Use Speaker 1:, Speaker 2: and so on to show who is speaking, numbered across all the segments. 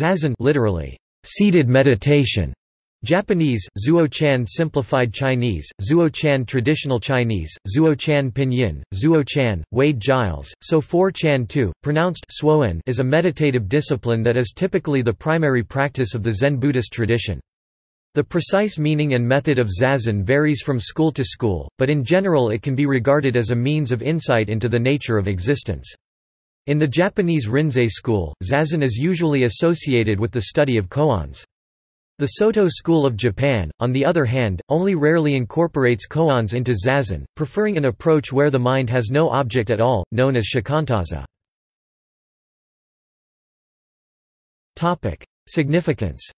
Speaker 1: Zazen literally, seated meditation. Japanese, Zuo-chan Simplified Chinese, Zuo-chan Traditional Chinese, Zuo-chan Pinyin, Zuo-chan, Wade Giles, So 4-chan 2, pronounced Suoen is a meditative discipline that is typically the primary practice of the Zen Buddhist tradition. The precise meaning and method of zazen varies from school to school, but in general it can be regarded as a means of insight into the nature of existence. In the Japanese Rinzai school, zazen is usually associated with the study of koans. The Soto school of Japan, on the other hand, only rarely incorporates koans into zazen, preferring an approach where the mind has no object at all, known as shikantaza. Significance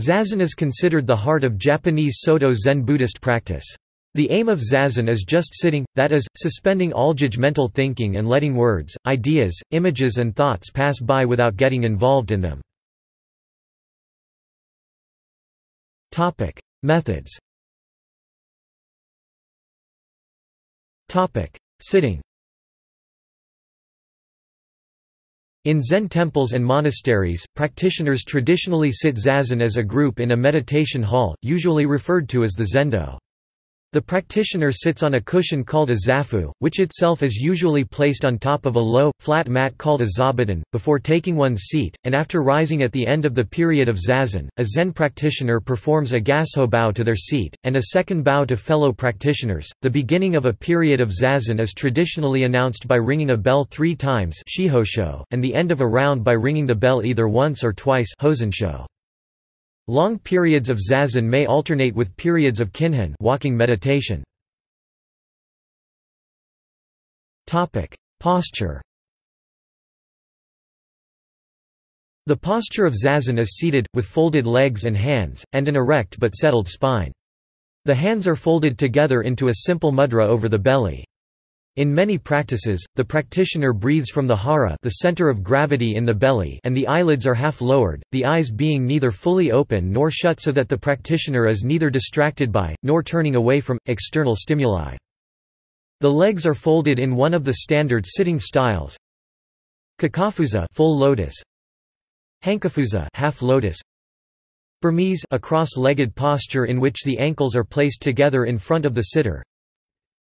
Speaker 1: Zazen is considered the heart of Japanese Soto Zen Buddhist practice. The aim of zazen is just sitting, that is, suspending all judgmental thinking and letting words, ideas, images and thoughts pass by without getting involved in them. Methods Sitting In Zen temples and monasteries, practitioners traditionally sit zazen as a group in a meditation hall, usually referred to as the zendo. The practitioner sits on a cushion called a zafu, which itself is usually placed on top of a low, flat mat called a zabuton, before taking one's seat, and after rising at the end of the period of zazen, a Zen practitioner performs a gassho bow to their seat, and a second bow to fellow practitioners. The beginning of a period of zazen is traditionally announced by ringing a bell three times and the end of a round by ringing the bell either once or twice Long periods of zazen may alternate with periods of kinhin walking meditation. Topic: Posture The posture of zazen is seated, with folded legs and hands, and an erect but settled spine. The hands are folded together into a simple mudra over the belly. In many practices, the practitioner breathes from the hara the center of gravity in the belly and the eyelids are half lowered, the eyes being neither fully open nor shut so that the practitioner is neither distracted by, nor turning away from, external stimuli. The legs are folded in one of the standard sitting styles. Kekkafuza full lotus. Hankafuza half lotus. Burmese a cross-legged posture in which the ankles are placed together in front of the sitter.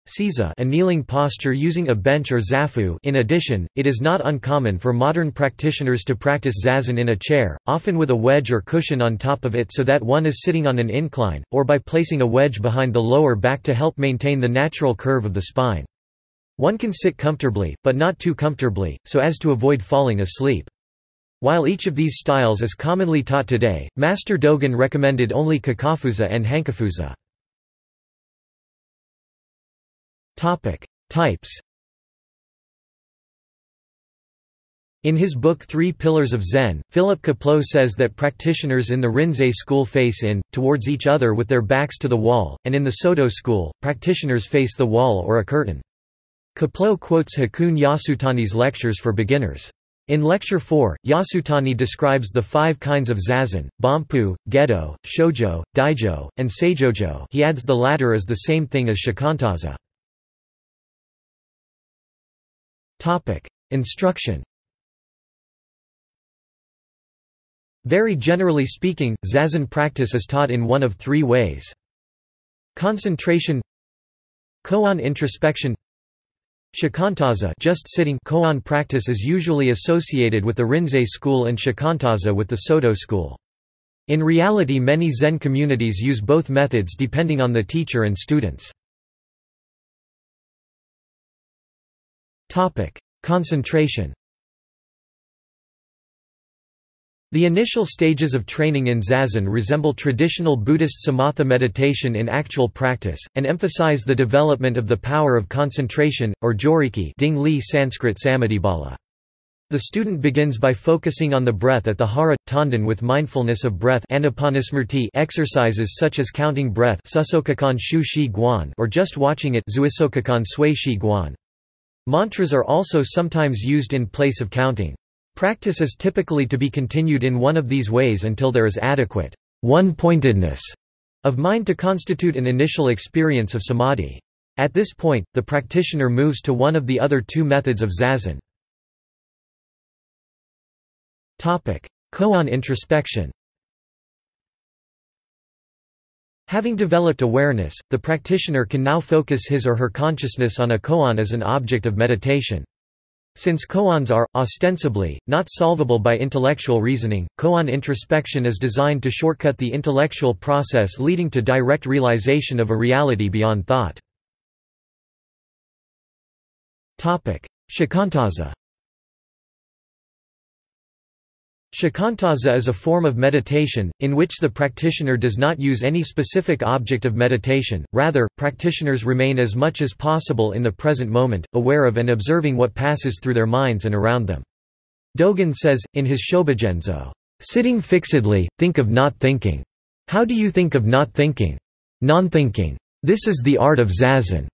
Speaker 1: Seiza a kneeling posture using a bench or zafu in addition, it is not uncommon for modern practitioners to practice zazen in a chair, often with a wedge or cushion on top of it so that one is sitting on an incline, or by placing a wedge behind the lower back to help maintain the natural curve of the spine. One can sit comfortably, but not too comfortably, so as to avoid falling asleep. While each of these styles is commonly taught today, Master Dogen recommended only kekkafuza and hankafuza. Types. In his book Three Pillars of Zen, Philip Kapleau says that practitioners in the Rinzai school face in, towards each other with their backs to the wall, and in the Soto school, practitioners face the wall or a curtain. Kapleau quotes Hakuun Yasutani's lectures for beginners. In Lecture 4, Yasutani describes the five kinds of zazen, Bompu, Gedo, Shojo, Daijo, and Saijojo he adds the latter is the same thing as Shikantaza. Topic: Instruction. Very generally speaking, zazen practice is taught in one of three ways. Concentration Koan introspection Shikantaza just sitting koan practice is usually associated with the Rinzai school and Shikantaza with the Soto school. In reality many Zen communities use both methods depending on the teacher and students. Topic: Concentration. The initial stages of training in zazen resemble traditional Buddhist samatha meditation in actual practice, and emphasize the development of the power of concentration, or joriki Ding Li Sanskrit samadhibala. The student begins by focusing on the breath at the hara, tanden with mindfulness of breath exercises such as counting breath or just watching it Mantras are also sometimes used in place of counting. Practice is typically to be continued in one of these ways until there is adequate one-pointedness of mind to constitute an initial experience of samadhi. At this point, the practitioner moves to one of the other two methods of zazen. Koan introspection Having developed awareness, the practitioner can now focus his or her consciousness on a koan as an object of meditation. Since koans are, ostensibly, not solvable by intellectual reasoning, koan introspection is designed to shortcut the intellectual process leading to direct realization of a reality beyond thought. Shikantaza Shikantaza is a form of meditation, in which the practitioner does not use any specific object of meditation, rather, practitioners remain as much as possible in the present moment, aware of and observing what passes through their minds and around them. Dogen says, in his Shobogenzo, "...sitting fixedly, think of not thinking. How do you think of not thinking? Non-thinking. This is the art of zazen."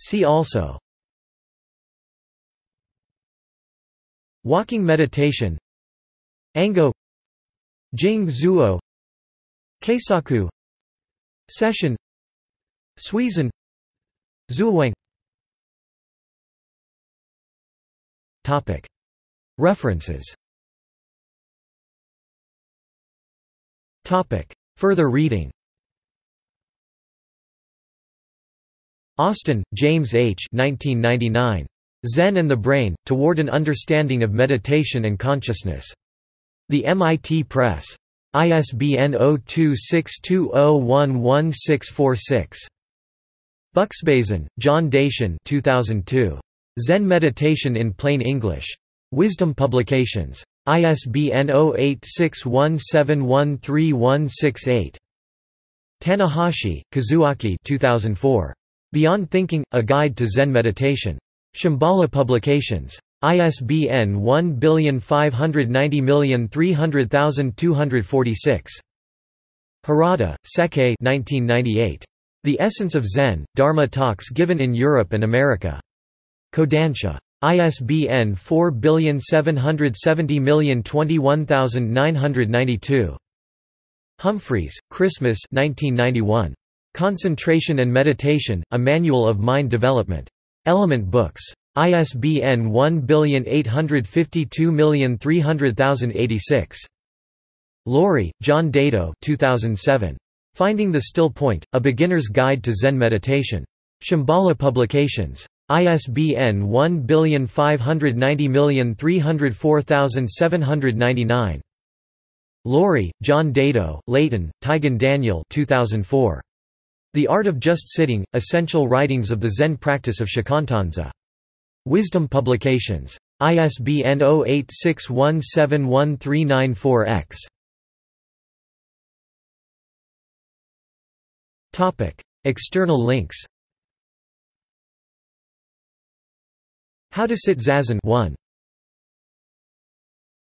Speaker 1: See also Walking meditation Ango Jing Zuo Keisaku Sesshin Suizen Zuowang Topic. References. Topic. Further reading. Austin, James H. 1999. Zen and the Brain, Toward an Understanding of Meditation and Consciousness. The MIT Press. ISBN 0262011646. Buksbazen, John Daishin 2002. Zen Meditation in Plain English. Wisdom Publications. ISBN 0861713168. Tanahashi, Kazuaki 2004. Beyond Thinking, A Guide to Zen Meditation. Shambhala Publications. ISBN 1590300246. Harada, Sekkei 1998. The Essence of Zen, Dharma Talks Given in Europe and America. Kodansha. ISBN 4770021992. Humphreys, Christmas 1991. Concentration and Meditation, A Manual of Mind Development. Element Books. ISBN 1852300086. Loori, John Daido 2007. Finding the Still Point, A Beginner's Guide to Zen Meditation. Shambhala Publications. ISBN 1590304799. Loori, John Daido, Leighton, Taigen Daniel 2004. The Art of Just Sitting, Essential Writings of the Zen Practice of Shikantaza. Wisdom Publications. ISBN 0861713994-X. External links How to Sit Zazen 1